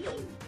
you.